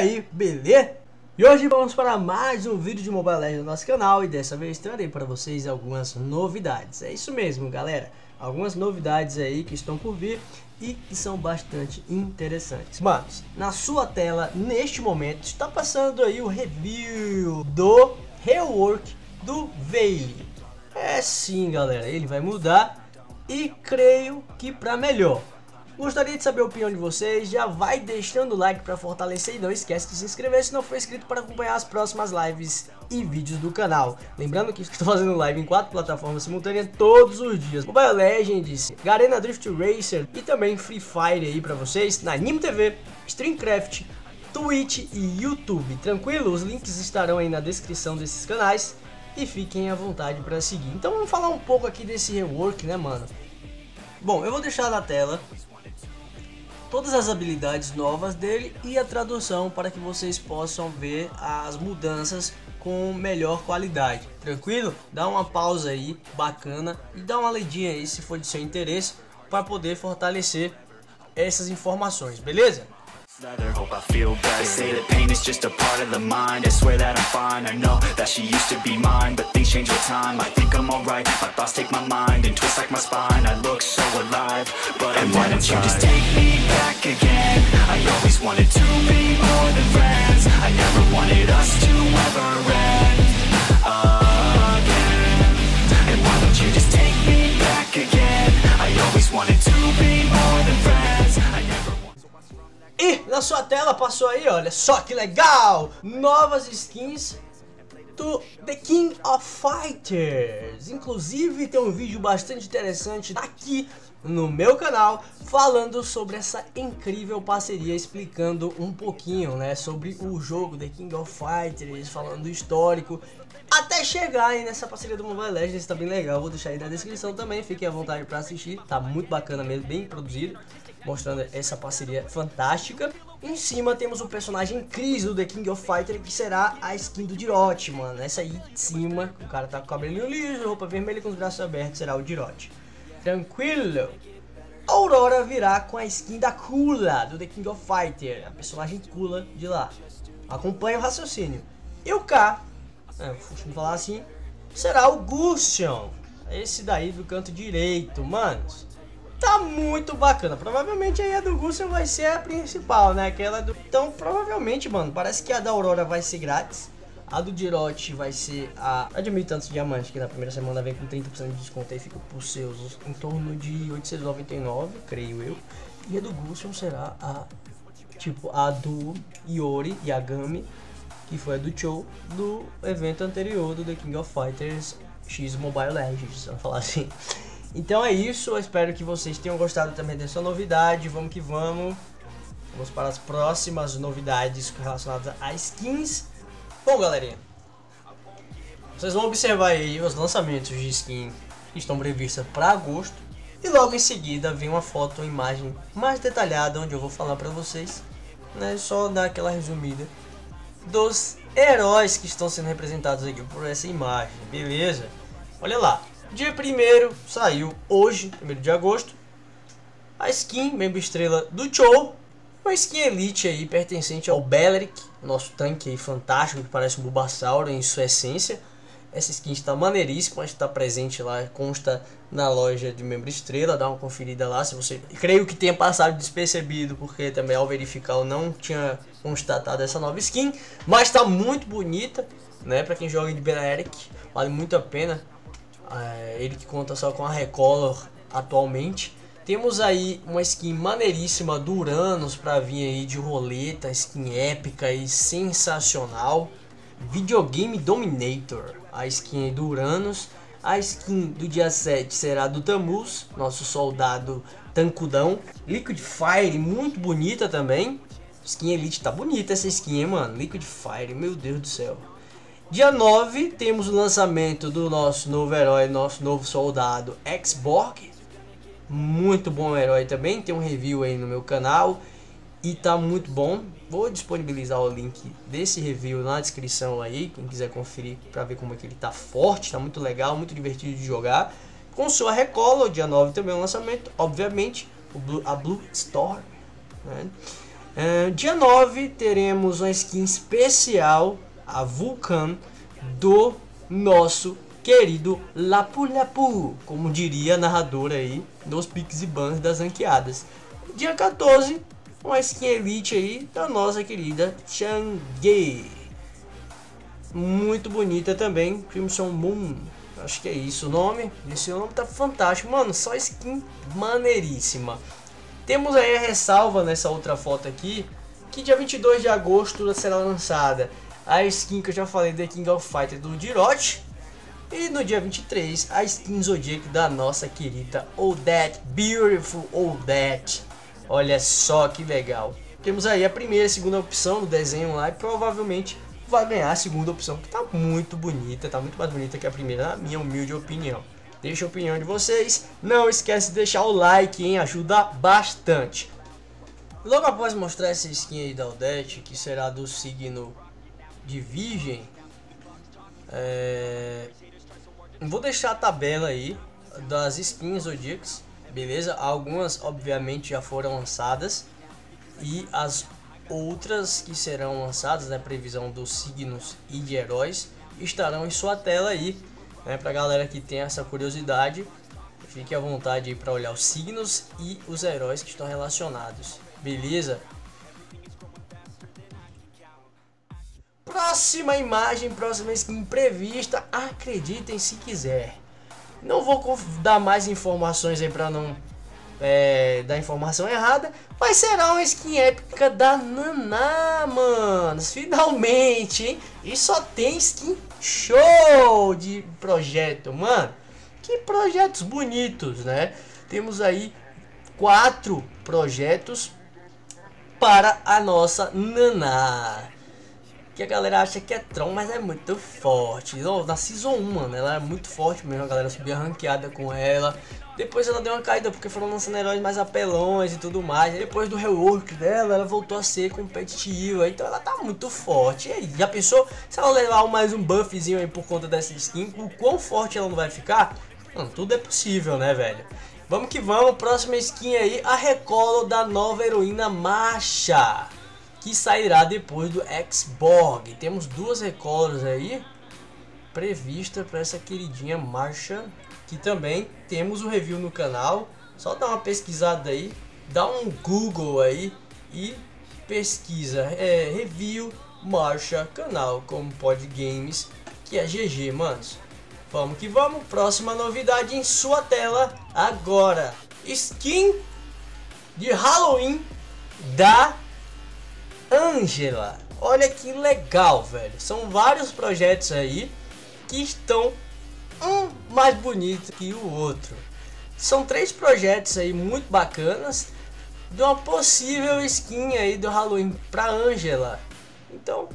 aí, beleza? E hoje vamos para mais um vídeo de Mobile Legends no nosso canal e dessa vez trarei para vocês algumas novidades. É isso mesmo, galera. Algumas novidades aí que estão por vir e que são bastante interessantes. Manos, na sua tela, neste momento, está passando aí o review do rework do Veil. É sim, galera, ele vai mudar e creio que para melhor. Gostaria de saber a opinião de vocês, já vai deixando o like para fortalecer e não esquece de se inscrever se não for inscrito para acompanhar as próximas lives e vídeos do canal. Lembrando que estou fazendo live em quatro plataformas simultâneas todos os dias. Mobile Legends, Garena Drift Racer e também Free Fire aí para vocês na Anime TV, Streamcraft, Twitch e YouTube. Tranquilo? Os links estarão aí na descrição desses canais e fiquem à vontade para seguir. Então vamos falar um pouco aqui desse rework, né, mano? Bom, eu vou deixar na tela todas as habilidades novas dele e a tradução para que vocês possam ver as mudanças com melhor qualidade. Tranquilo? Dá uma pausa aí, bacana, e dá uma ledinha aí se for de seu interesse para poder fortalecer essas informações, beleza? Leather, hope I feel better. They say that pain is just a part of the mind. I swear that I'm fine, I know that she used to be mine But things change with time, I think I'm alright. My thoughts take my mind and twist like my spine. I look so alive, but I'm why don't you just take me back again. I always wanted to be more than friends. I never wanted us to ever end again. And why don't you just take me back again? I always wanted to be e na sua tela passou aí, olha só que legal! Novas skins do The King of Fighters. Inclusive tem um vídeo bastante interessante aqui no meu canal falando sobre essa incrível parceria, explicando um pouquinho, né, sobre o jogo The King of Fighters, falando do histórico, até chegar aí nessa parceria do Mobile Legends, tá bem legal, vou deixar aí na descrição também, fiquem à vontade para assistir, tá muito bacana mesmo, bem produzido mostrando essa parceria fantástica. Em cima temos o personagem Chris do The King of Fighter, que será a skin do Dirot, mano. Essa aí de cima, o cara tá com o cabelinho liso, roupa vermelha com os braços abertos, será o Dirot. Tranquilo? Aurora virá com a skin da Kula, do The King of Fighter, a personagem Kula de lá. Acompanhe o raciocínio. E o K, é, me falar assim, será o Gusion, esse daí do canto direito, manos tá muito bacana. Provavelmente aí a do Gusto vai ser a principal, né? Aquela do. Então, provavelmente, mano, parece que a da Aurora vai ser grátis. A do Dirote vai ser a, a de mil tantos diamantes, que na primeira semana vem com 30% de desconto aí fica por seus em torno de 899, creio eu. E a do Gusion será a tipo a do Iori Yagami, que foi a do Cho do evento anterior do The King of Fighters X Mobile Legends, vamos falar assim. Então é isso, eu espero que vocês tenham gostado também dessa novidade. Vamos que vamos. Vamos para as próximas novidades relacionadas a skins. Bom, galerinha, vocês vão observar aí os lançamentos de skin que estão previstos para agosto. E logo em seguida vem uma foto, uma imagem mais detalhada onde eu vou falar para vocês, né, só dar aquela resumida dos heróis que estão sendo representados aqui por essa imagem, beleza? Olha lá, Dia 1 saiu hoje, 1 de agosto, a skin membro estrela do Cho, uma skin elite aí pertencente ao Beleric, nosso tanque aí fantástico que parece um Bulbasaur em sua essência. Essa skin está maneiríssima, está presente lá, consta na loja de membro estrela, dá uma conferida lá se você. Creio que tenha passado despercebido, porque também ao verificar eu não tinha constatado essa nova skin, mas está muito bonita, né? Para quem joga de Beleric, vale muito a pena ele que conta só com a Recolor atualmente. Temos aí uma skin maneiríssima do Uranus para vir aí de roleta, skin épica e sensacional. Videogame Dominator, a skin do Uranus. A skin do dia 7 será do Tamus, nosso soldado tancudão. Liquid Fire, muito bonita também. Skin Elite, tá bonita essa skin, hein, mano. Liquid Fire, meu Deus do céu. Dia 9 temos o lançamento do nosso novo herói, nosso novo soldado X-Borg. Muito bom herói também, tem um review aí no meu canal e tá muito bom. Vou disponibilizar o link desse review na descrição aí, quem quiser conferir para ver como é que ele tá forte, tá muito legal, muito divertido de jogar. Com sua recola, dia 9 também é um lançamento, obviamente, Blue, a Blue Storm. Né? Uh, dia 9 teremos uma skin especial, a Vulcan, do nosso querido Lapu Lapu, como diria a narradora aí nos Pix e Bans das ranqueadas. Dia 14, uma skin elite aí da nossa querida Chang'e. Muito bonita também, Crimson Moon. Acho que é isso o nome. Esse nome tá fantástico, mano. Só skin maneiríssima. Temos aí a ressalva nessa outra foto aqui, que dia 22 de agosto será lançada a skin que eu já falei The King of Fighters do Dirot. E no dia 23, a skin Zodiac da nossa querida Odette, Beautiful Odette. Olha só que legal. Temos aí a primeira e segunda opção do desenho lá e provavelmente vai ganhar a segunda opção, que tá muito bonita, tá muito mais bonita que a primeira, na minha humilde opinião. Deixa a opinião de vocês. Não esquece de deixar o like, hein? Ajuda bastante. Logo após mostrar essa skin aí da Odete, que será do signo de Virgem, é... vou deixar a tabela aí das skins Zodíacas, beleza? Algumas, obviamente, já foram lançadas e as outras que serão lançadas, né? Previsão dos signos e de heróis, estarão em sua tela aí né, pra galera que tem essa curiosidade, fique à vontade para olhar os signos e os heróis que estão relacionados. Beleza? Próxima imagem, próxima skin prevista, acreditem se quiser. Não vou dar mais informações aí para não é, dar informação errada, mas será uma skin épica da Naná, manos. Finalmente, hein? E só tem skin show de projeto, mano. Que projetos bonitos, né? Temos aí quatro projetos para a nossa Naná. Que a galera acha que é Tron, mas é muito forte. Na Season 1, mano, ela é muito forte mesmo. A galera subia ranqueada com ela. Depois ela deu uma caída porque foram lançando heróis mais apelões e tudo mais. Depois do rework dela, ela voltou a ser competitiva. Então ela tá muito forte. E aí, já pensou se ela levar mais um buffzinho aí por conta dessa skin? O quão forte ela não vai ficar? Mano, tudo é possível, né, velho? Vamos que vamos, próxima skin aí, a recolo da nova heroína Marcha, que sairá depois do X-Borg. Temos duas recolos aí, prevista para essa queridinha Marcha que também temos o review no canal. Só dá uma pesquisada aí, dá um Google aí e pesquisa é, review marcha canal como Pod Games, que é GG, manos. Vamos que vamos, próxima novidade em sua tela agora. Skin de Halloween da Angela. Olha que legal, velho. São vários projetos aí que estão um mais bonito que o outro. São três projetos aí muito bacanas de uma possível skin aí do Halloween para Angela. Então,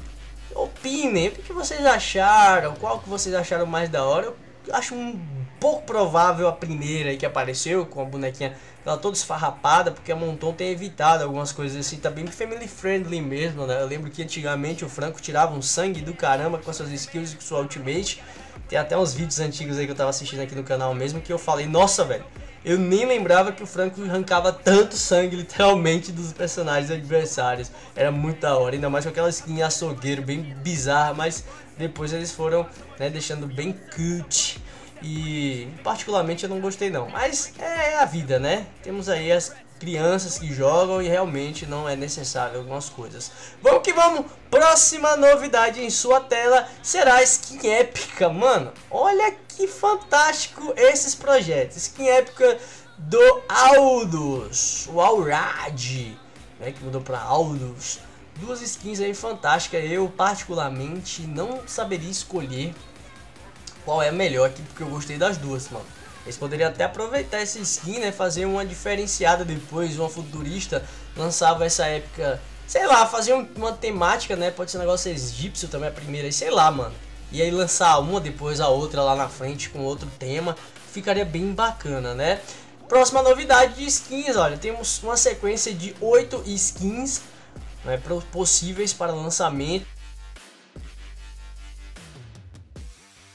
opinem, o que vocês acharam? Qual que vocês acharam mais da hora? Eu acho um pouco provável a primeira aí que apareceu com a bonequinha ela toda esfarrapada, porque a Monton tem evitado algumas coisas assim, tá bem family friendly mesmo, né? Eu lembro que antigamente o Franco tirava um sangue do caramba com suas skills e com sua ultimate. Tem até uns vídeos antigos aí que eu tava assistindo aqui no canal mesmo que eu falei, nossa, velho, eu nem lembrava que o Franco arrancava tanto sangue, literalmente, dos personagens adversários. Era muito da hora, ainda mais com aquela skin açougueiro, bem bizarra, mas depois eles foram né, deixando bem cute. E particularmente eu não gostei não, mas é a vida, né? Temos aí as crianças que jogam e realmente não é necessário algumas coisas. Vamos que vamos! Próxima novidade em sua tela será skin épica, mano. Olha que fantástico esses projetos. Skin épica do Aldous, o Aurad, né, que mudou para Aldous. Duas skins aí fantásticas. Eu particularmente não saberia escolher qual é a melhor aqui porque eu gostei das duas, mano. Eles poderiam até aproveitar essa skin, né? Fazer uma diferenciada depois, uma futurista lançava essa época, sei lá, fazer uma temática, né? Pode ser um negócio egípcio também, a primeira, sei lá, mano. E aí lançar uma, depois a outra lá na frente com outro tema, ficaria bem bacana, né? Próxima novidade de skins, olha, temos uma sequência de 8 skins né, possíveis para lançamento.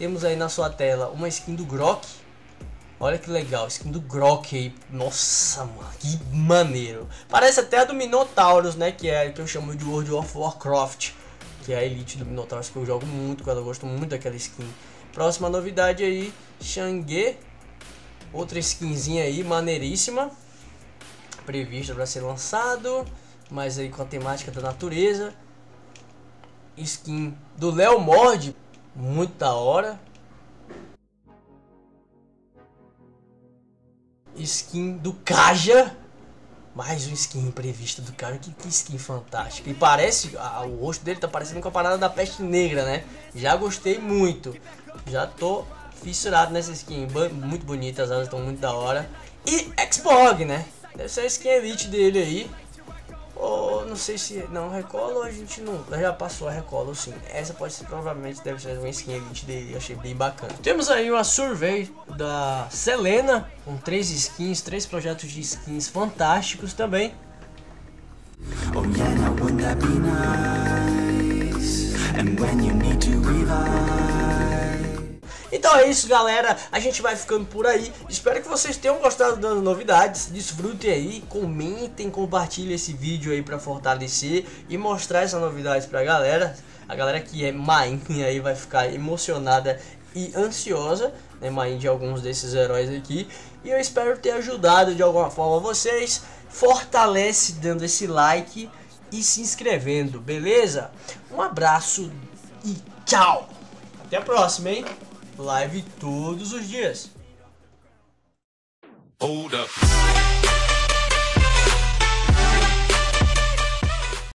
Temos aí na sua tela uma skin do Grok, Olha que legal, skin do Grok aí. Nossa, mano, que maneiro. Parece até a do Minotaurus, né? Que é que eu chamo de World of Warcraft. Que é a elite do Minotaurus que eu jogo muito, quando eu gosto muito daquela skin. Próxima novidade aí, Xangue. Outra skinzinha aí, maneiríssima. Prevista para ser lançado. Mas aí com a temática da natureza. Skin do Léo Mord. Muito da hora. Skin do Kaja. Mais um skin imprevista do Kaja. Que, que skin fantástica. E parece. Ah, o rosto dele tá parecendo com a parada da peste negra, né? Já gostei muito. Já tô fissurado nessa skin. Muito bonita, as asas estão muito da hora. E Xbox, né? Deve ser a skin elite dele aí. Não sei se. Não, Recolo a gente não. Já passou a Recolo sim. Essa pode ser provavelmente deve ser uma skin elite dele. Achei bem bacana. Temos aí uma survey da Selena. Com três skins, três projetos de skins fantásticos também. Oh então é isso, galera. A gente vai ficando por aí. Espero que vocês tenham gostado das novidades. Desfrutem aí, comentem, compartilhem esse vídeo aí para fortalecer e mostrar essa novidade pra galera. A galera que é mainha aí vai ficar emocionada e ansiosa, né, main de alguns desses heróis aqui. E eu espero ter ajudado de alguma forma vocês. Fortalece dando esse like e se inscrevendo, beleza? Um abraço e tchau! Até a próxima, hein? Live todos os dias. Hold up.